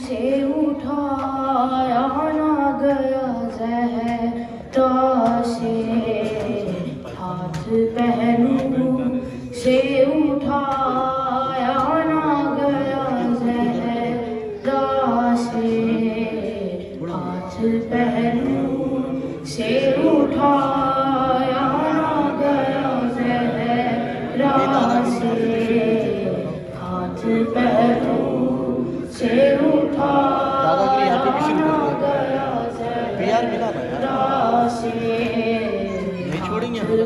museu.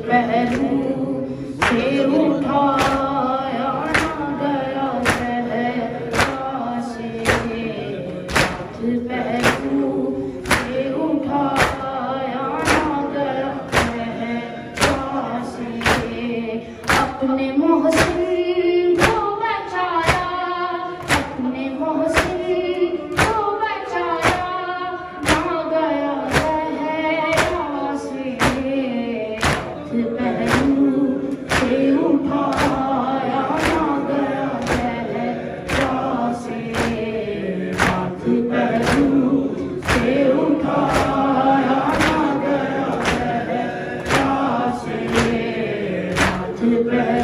पहलू से उठाया ना गया सहरा से हाथ पहलू से उठाया ना गया सहरा से अपने मोहसिन to bed.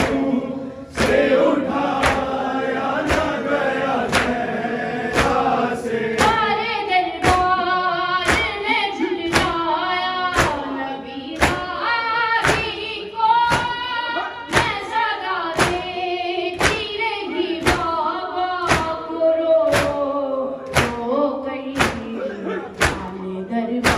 தருவார்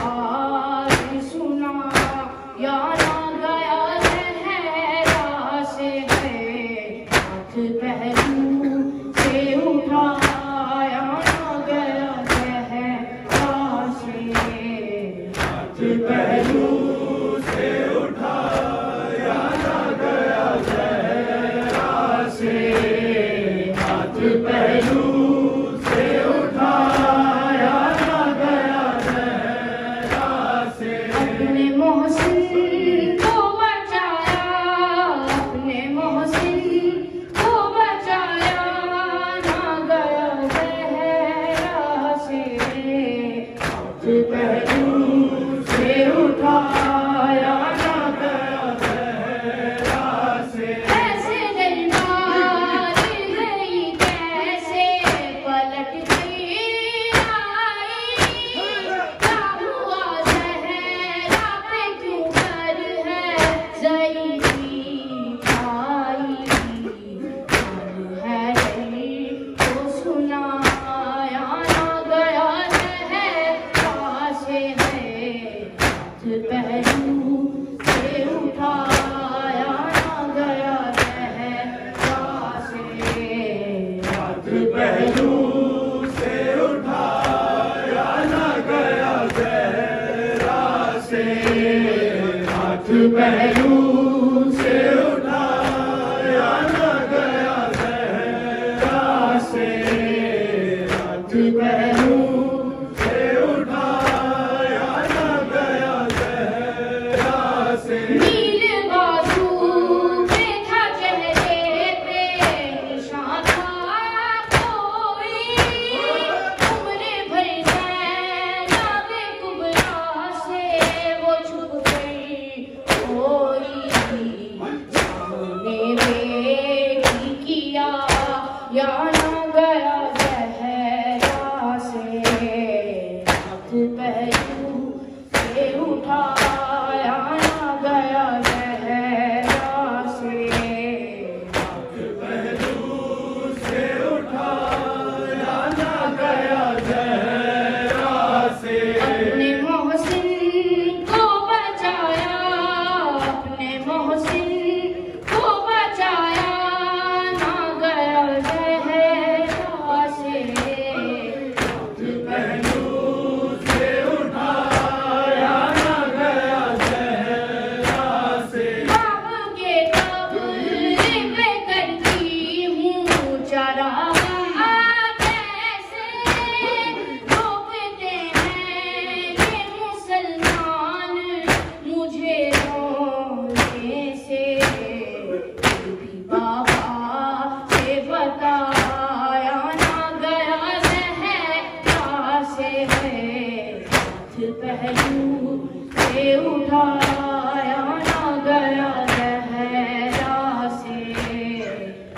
पहलू से उठाया ना गया गहरा से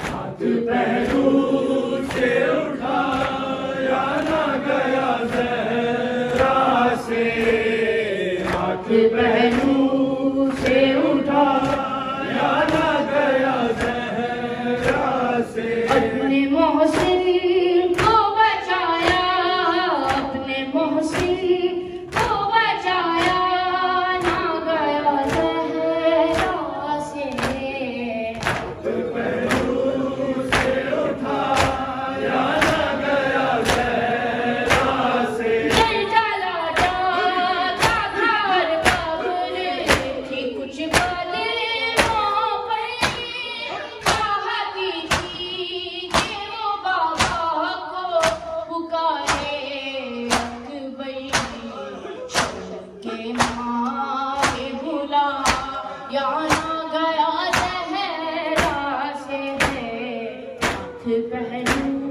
हाथ पहलू से उठाया ना गया गहरा से हाथ पहलू to Brahman.